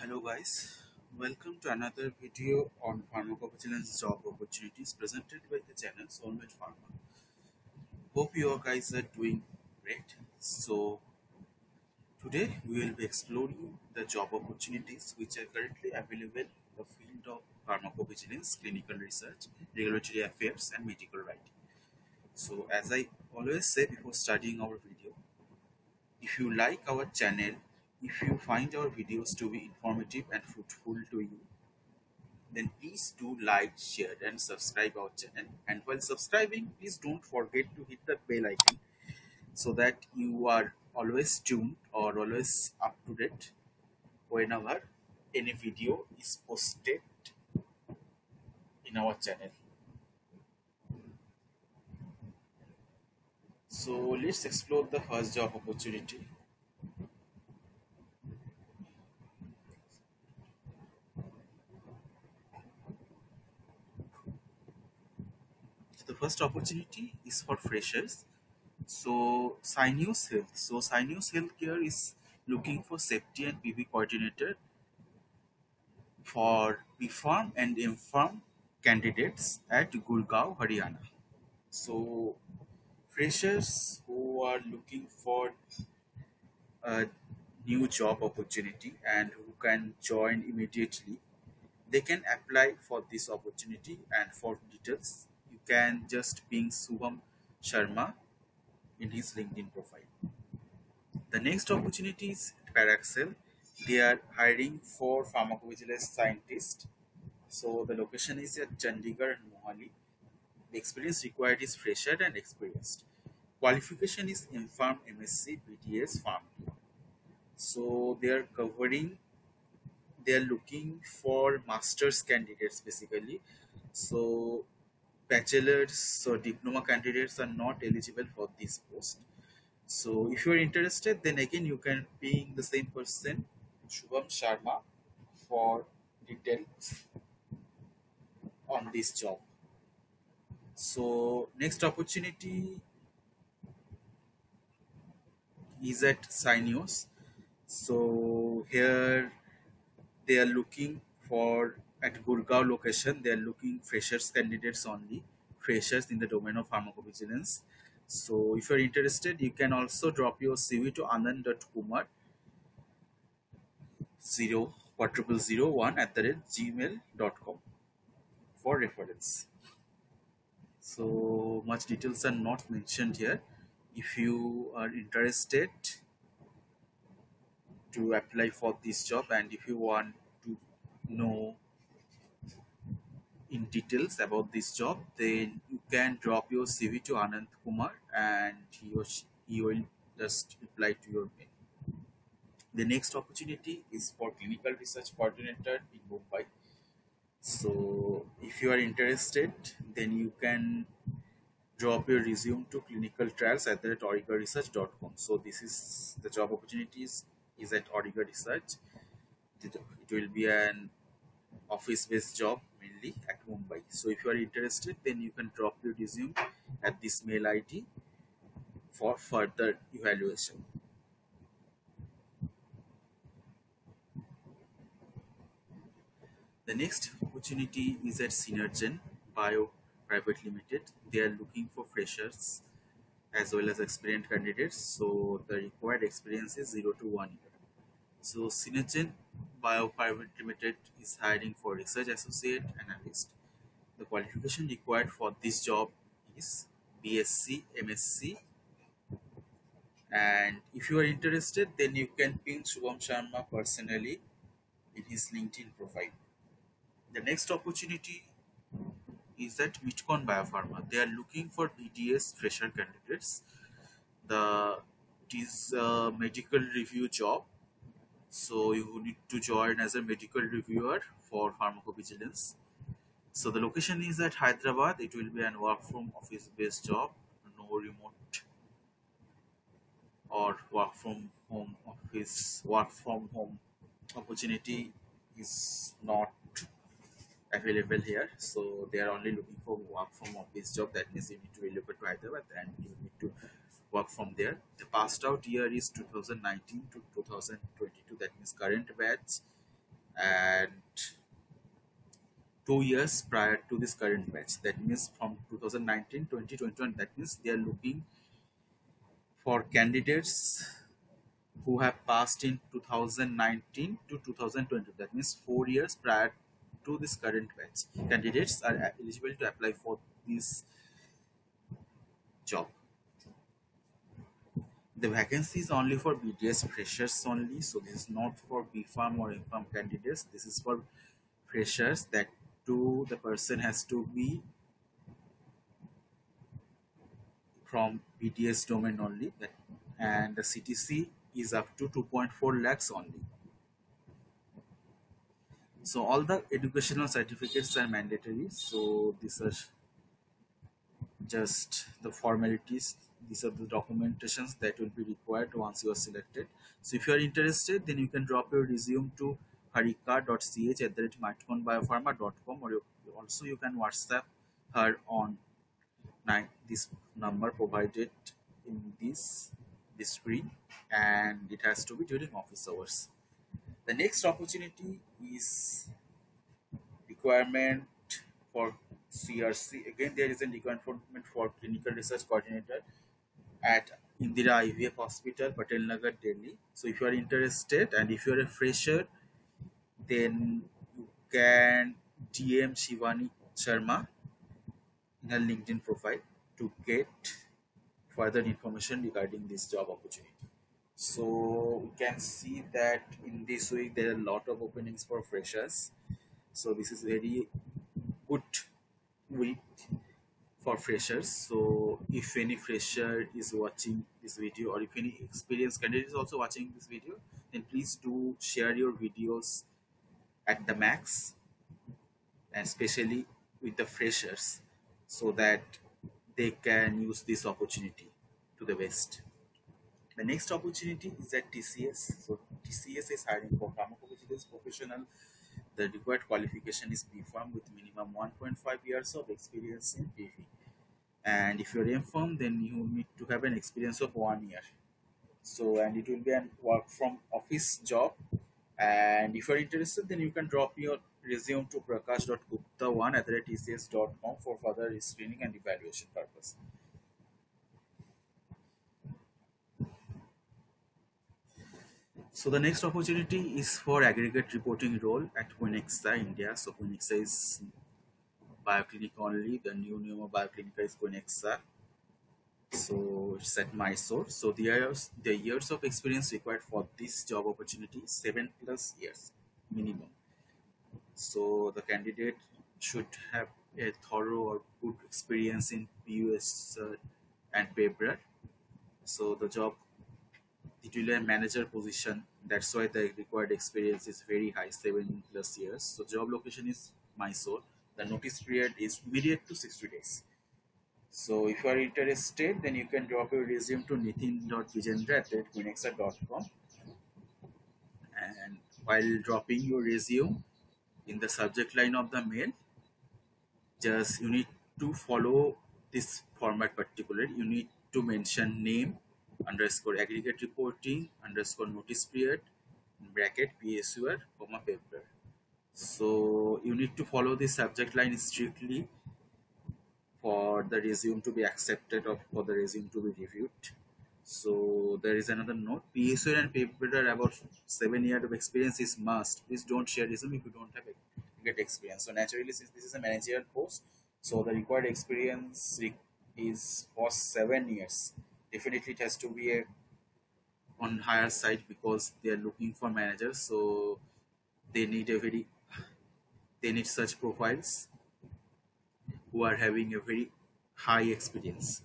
Hello guys, welcome to another video on pharmacovigilance job opportunities presented by the channel Soulmate Pharma. Hope you guys are doing great. So today we will be exploring the job opportunities which are currently available in the field of pharmacovigilance, clinical research, regulatory affairs and medical writing. So as I always say before starting our video, if you like our channel, if you find our videos to be informative and fruitful to you, then please do like, share and subscribe our channel. And while subscribing, please don't forget to hit the bell icon so that you are always tuned or always up to date whenever any video is posted in our channel. So let's explore the first job opportunity. The first opportunity is for freshers. So Syneos Health. So Syneos Healthcare is looking for safety and PV coordinator for BPharm and MPharm candidates at Gurgaon, Haryana. So freshers who are looking for a new job opportunity and who can join immediately they can apply for this opportunity and for details can just ping Shubham Sharma in his LinkedIn profile. The next opportunity is Parexel. They are hiring for pharmacovigilance scientist. So the location is at Chandigarh and Mohali. The experience required is fresher and experienced. Qualification is MPharm, MSc, BDS, Pharm. So they are covering they are looking for master's candidates basically so bachelor's or diploma candidates are not eligible for this post so if you are interested then again you can ping the same person shubham sharma for details on this job so next opportunity is at Syneos. So here they are looking for at Gurgaon location. They are looking freshers candidates only, freshers in the domain of pharmacovigilance. So if you're interested, you can also drop your CV to anand.kumar zero quadruple zero one at the rate gmail.com for reference. So much details are not mentioned here. If you are interested to apply for this job and if you want to know in details about this job then you can drop your cv to anand kumar and he or she, he will just reply to your mail. The next opportunity is for clinical research coordinator in mumbai. So if you are interested then you can drop your resume to clinical trials at the so this is the job opportunities is at Origa Research. It it will be an office-based job mainly at Mumbai. So if you are interested, then you can drop your resume at this mail ID for further evaluation. The next opportunity is at Synergen Bio Private Limited. They are looking for freshers as well as experienced candidates. So the required experience is 0 to 1 year. So Synergen Bio Private Limited is hiring for research associate analyst. The qualification required for this job is BSc, MSc, and if you are interested, then you can ping Shubham Sharma personally in his LinkedIn profile. The next opportunity is at Mitcon Biopharma. They are looking for BDS fresher candidates. The it is a medical review job so you need to join as a medical reviewer for pharmacovigilance. So the location is at hyderabad. It will be an work from office based job no remote or work from home office work from home opportunity is not available here. So they are only looking for work from office job. That means you need to relocate to hyderabad and you need to work from there. The passed out year is 2019 to 2022, that means current batch, and two years prior to this current batch. That means from 2019 2021. That means they are looking for candidates who have passed in 2019 to 2020. That means four years prior to this current batch. Candidates are eligible to apply for this job. The vacancy is only for BDS freshers only, so this is not for BPharm or MPharm candidates. This is for freshers that too the person has to be from BDS domain only that and the CTC is up to 2.4 lakhs only. So all the educational certificates are mandatory. So these are just the formalities these are the documentations that will be required once you are selected. So if you are interested then you can drop your resume to harika.ch at the rate or you, also you can whatsapp her on this number provided in this, this screen and it has to be during office hours. The next opportunity is requirement for CRC. Again, there is a requirement for clinical research coordinator at Indira IVF Hospital, Patel Nagar, Delhi. So if you are interested and if you are a fresher, then you can DM Shivani Sharma in her LinkedIn profile to get further information regarding this job opportunity. So we can see that in this week there are a lot of openings for freshers. So this is very good week for freshers. So if any fresher is watching this video or if any experienced candidate is also watching this video then please do share your videos at the max and especially with the freshers so that they can use this opportunity to the best. The next opportunity is at tcs so tcs is hiring for pharmacovigilance professional the required qualification is BPharm with minimum 1.5 years of experience in PV. And if you're MPharm, then you need to have an experience of one year. So, and it will be a work from office job. And if you're interested, then you can drop your resume to prakash.gupta1 at tcs.com for further screening and evaluation purpose. So the next opportunity is for aggregate reporting role at Quinexsa India. So Quinexsa is bioclinic only. The new name of bioclinic is Quinexsa. So it's at Mysore. So the years the years of experience required for this job opportunity seven plus years minimum. So the candidate should have a thorough or good experience in PUS uh, and PADER. So the job titular manager position. That's why the required experience is very high, seven plus years. So job location is Mysore. The notice period is immediate to 60 days. So if you are interested, then you can drop your resume to nitin.vijendra at quinexsa.com. And while dropping your resume in the subject line of the mail, just you need to follow this format particularly. You need to mention name, underscore aggregate reporting underscore notice period bracket PSUR comma PADER. So you need to follow the subject line strictly for the resume to be accepted or for the resume to be reviewed. So there is another note. PSUR and PADER about seven years of experience is must. Please don't share resume if you don't have get experience. So naturally, since this is a managerial post, so the required experience is for seven years definitely it has to be a on higher side because they are looking for managers so they need a very they need such profiles who are having a very high experience.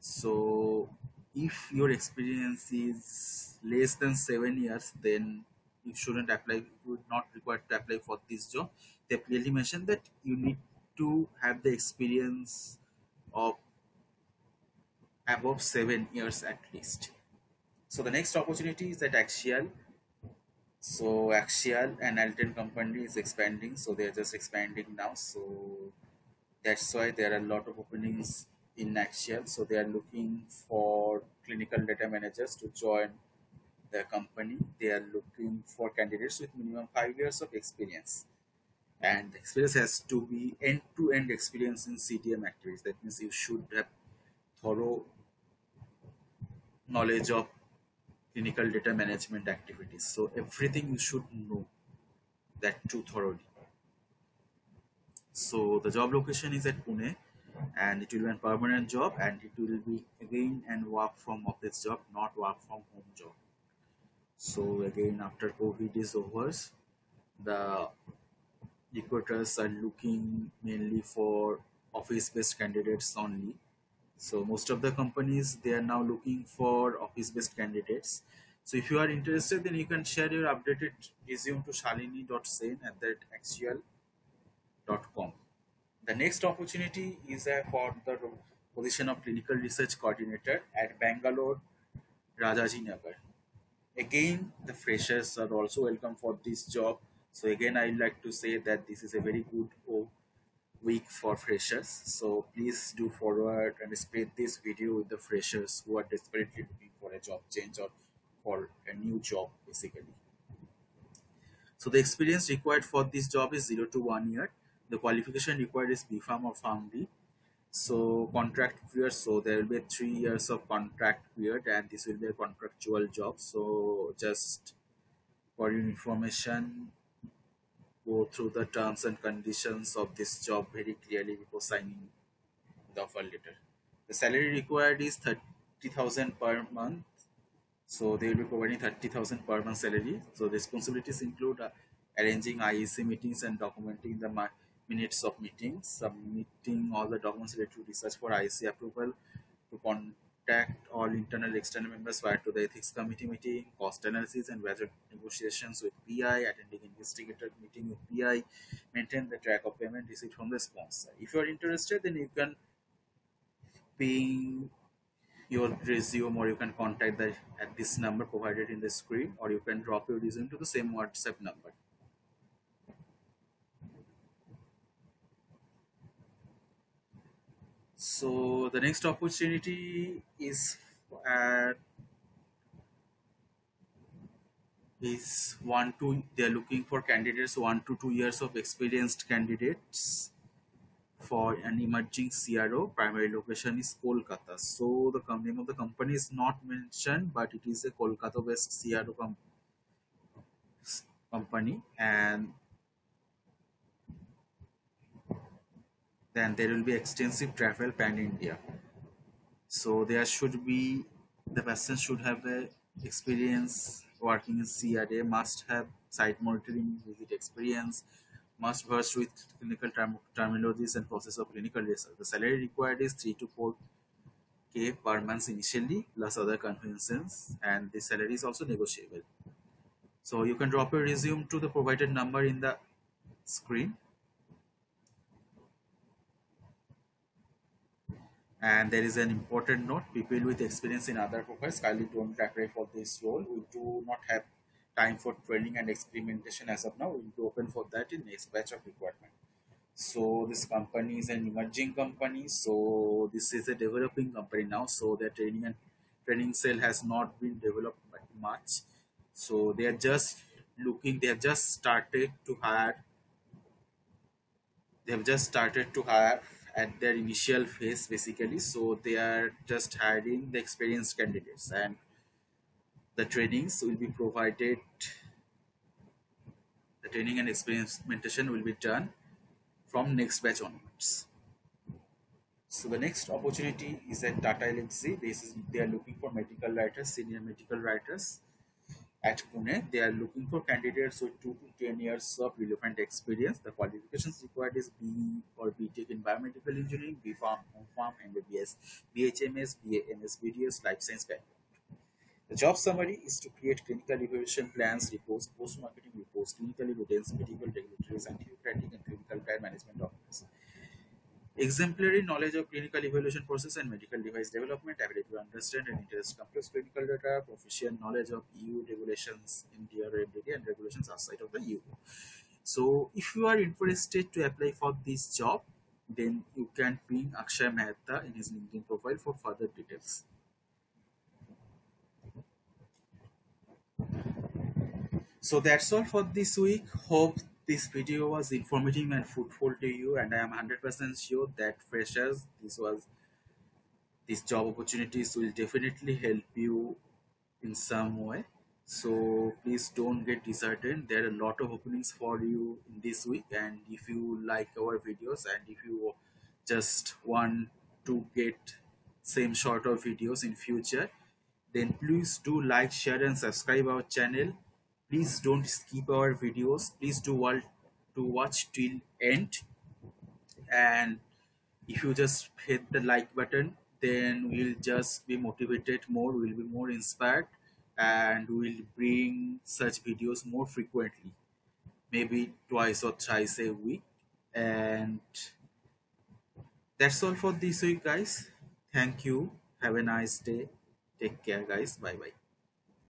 So if your experience is less than seven years then you shouldn't apply you would not required to apply for this job. They clearly mentioned that you need to have the experience of above seven years at least. So the next opportunity is at Aixial. So Aixial and Alten company is expanding, so they're just expanding now. So that's why there are a lot of openings in Aixial. So they are looking for clinical data managers to join the company they are looking for candidates with minimum five years of experience and the experience has to be end-to-end experience in cdm activities that means you should have thorough knowledge of clinical data management activities. So everything you should know that too thoroughly. So the job location is at pune and it will be a permanent job and it will be again and work from office job not work from home job. So again after covid is over the recruiters are looking mainly for office based candidates only so most of the companies they are now looking for office based candidates so if you are interested then you can share your updated resume to shalini.sen at that com. The next opportunity is for the position of clinical research coordinator at Bangalore Rajaji Nagar. Again, the freshers are also welcome for this job. So again, I'd like to say that this is a very good week for freshers. So please do forward and spread this video with the freshers who are desperately looking for a job change or for a new job basically. So the experience required for this job is 0 to 1 year the qualification required is BPharm or PharmD. So contract period, so there will be three years of contract period and this will be a contractual job. So just for your information, go through the terms and conditions of this job very clearly before signing the offer letter. The salary required is 30,000 per month. So they will be providing 30,000 per month salary. So responsibilities include uh, arranging IEC meetings and documenting the minutes of meetings, submitting all the documents related to research for IEC approval, to contact all internal external members prior to the ethics committee meeting, cost analysis and budget negotiations with PI, attending investigator meeting with PI, maintain the track of payment received from the sponsor. If you are interested, then you can ping your resume or you can contact the at this number provided in the screen or you can drop your resume to the same WhatsApp number. So the next opportunity is at is one to they're looking for candidates one to two years of experienced candidates for an emerging CRO. Primary location is Kolkata. So the name of the company is not mentioned, but it is a Kolkata-based CRO com company, and then there will be extensive travel pan India. So there should be the person should have a experience working in CRA, must have site monitoring visit experience, must verse with clinical term terminologies and process of clinical research. The salary required is three to four k per month initially, plus other conventions, and the salary is also negotiable. So you can drop your resume to the provided number in the screen And there is an important note, people with experience in other profiles kindly don't apply for this role. We do not have time for training and experimentation as of now. We will be open for that in next batch of requirement. So this company is an emerging company. So this is a developing company now. So their training and training cell has not been developed much. So they are just looking, they have just started to hire. They have just started to hire at their initial phase basically. So they are just hiring the experienced candidates and the trainings will be provided the training and experimentation will be done from next batch onwards. So the next opportunity is at Tata Elxsi. This is they are looking for medical writers, senior medical writers at Pune. They are looking for candidates with 2 to 10 years of relevant experience. The qualifications required is B or BTech in biomedical engineering, B Pharm, Pharm, MBBS, BHMS, BA, MS, BDS, life science background. The job summary is to create clinical evaluation plans, reports, post-marketing reports, clinical evidence, medical regulatory, scientific and clinical care management documents exemplary knowledge of clinical evaluation process and medical device development, ability to understand and interpret complex clinical data, proficient knowledge of EU regulations, India MDD and regulations outside of the EU. So if you are interested to apply for this job, then you can ping Akshay Mehta in his LinkedIn profile for further details. So that's all for this week. Hope this video was informative and fruitful to you, and I am 100% sure that freshers, this was these job opportunities will definitely help you in some way. So please don't get disheartened. There are a lot of openings for you in this week, and if you like our videos and if you just want to get same sort of videos in future, then please do like, share, and subscribe our channel. Please don't skip our videos. Please do want to watch till end. And if you just hit the like button then we'll just be motivated more we'll be more inspired and we'll bring such videos more frequently. Maybe twice or thrice a week. And that's all for this week guys. Thank you. Have a nice day. Take care guys. Bye bye